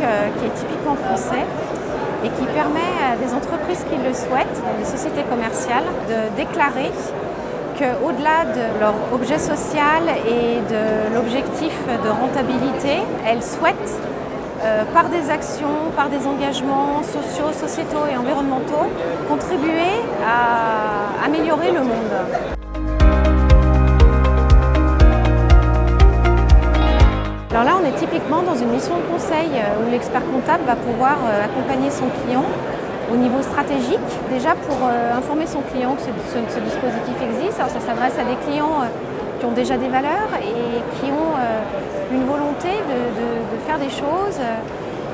uniquement français et qui permet à des entreprises qui le souhaitent, des sociétés commerciales, de déclarer qu'au-delà de leur objet social et de l'objectif de rentabilité, elles souhaitent, euh, par des actions, par des engagements sociaux, sociétaux et environnementaux, contribuer à améliorer le monde. Typiquement dans une mission de conseil euh, où l'expert comptable va pouvoir euh, accompagner son client au niveau stratégique, déjà pour euh, informer son client que ce, dispositif existe. Alors ça s'adresse à des clients qui ont déjà des valeurs et qui ont une volonté de, faire des choses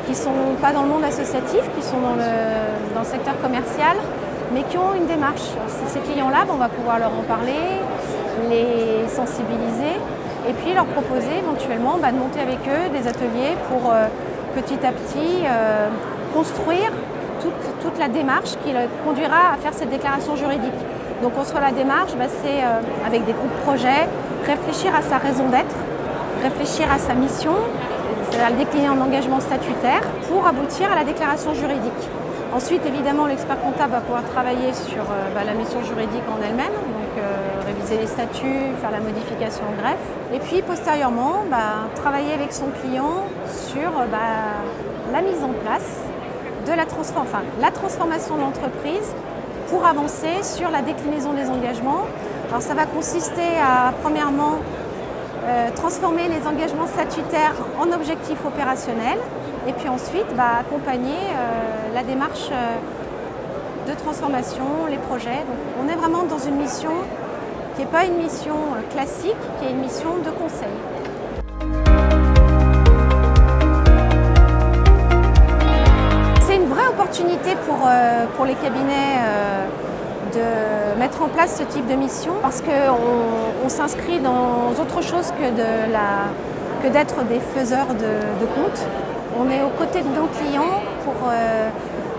qui ne sont pas dans le monde associatif, qui sont dans le, dans le secteur commercial, mais qui ont une démarche. Ces clients-là, on va pouvoir leur en parler, les sensibiliser et puis leur proposer éventuellement bah, de monter avec eux des ateliers pour euh, petit à petit euh, construire toute, la démarche qui conduira à faire cette déclaration juridique. Donc on soit la démarche, bah, c'est euh, avec des groupes projets, réfléchir à sa raison d'être, réfléchir à sa mission, c'est-à-dire le décliner en engagement statutaire pour aboutir à la déclaration juridique. Ensuite, évidemment, l'expert comptable va pouvoir travailler sur bah, la mission juridique en elle-même, donc réviser les statuts, faire la modification en greffe. Et puis postérieurement, bah, travailler avec son client sur bah, la mise en place de la, transformation de l'entreprise pour avancer sur la déclinaison des engagements. Alors ça va consister à, premièrement, euh, transformer les engagements statutaires en objectifs opérationnels et puis ensuite bah, accompagner euh, la démarche euh, de transformation, les projets. On est vraiment dans une mission qui n'est pas une mission euh, classique, qui est une mission de conseil. C'est une vraie opportunité pour, pour les cabinets de mettre en place ce type de mission parce qu'on on, s'inscrit dans autre chose que d'être des faiseurs de, comptes. On est aux côtés de nos clients pour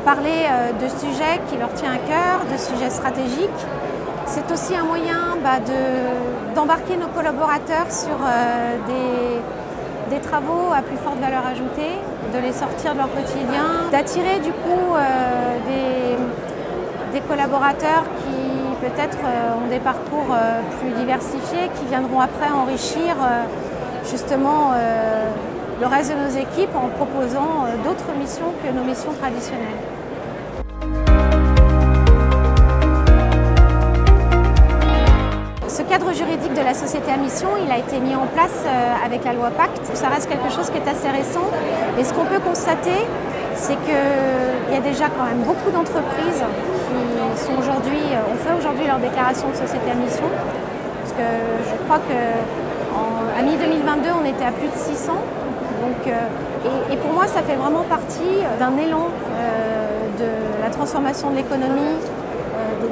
parler de sujets qui leur tiennent à cœur, de sujets stratégiques, c'est aussi un moyen bah, d'embarquer nos collaborateurs sur euh, des, travaux à plus forte valeur ajoutée, de les sortir de leur quotidien, d'attirer du coup euh, des, collaborateurs qui peut-être euh, ont des parcours plus diversifiés, qui viendront après enrichir justement le reste de nos équipes en proposant d'autres missions que nos missions traditionnelles. cadre juridique de la société à mission, il a été mis en place euh, avec la loi Pacte. Ça reste quelque chose qui est assez récent. Et ce qu'on peut constater, c'est qu'il y a déjà quand même beaucoup d'entreprises qui sont aujourd'hui, euh, ont fait aujourd'hui leur déclaration de société à mission. Parce que je crois qu'à mi-2022, on était à plus de 600. Euh, et, pour moi, ça fait vraiment partie d'un élan de la transformation de l'économie,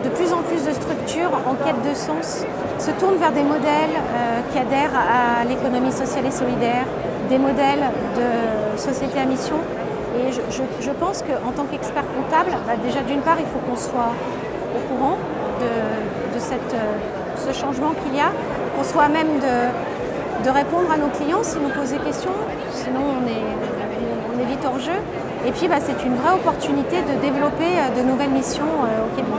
de plus en plus de structures en quête de sens se tournent vers des modèles euh, qui adhèrent à l'économie sociale et solidaire, des modèles de société à mission. Et je, pense qu'en tant qu'expert comptable, bah, déjà d'une part, il faut qu'on soit au courant de, euh, ce changement qu'il y a, qu'on soit même de, de, répondre à nos clients s'ils nous posent des questions, sinon on est, vite hors jeu. Et puis bah, c'est une vraie opportunité de développer euh, de nouvelles missions au Québec.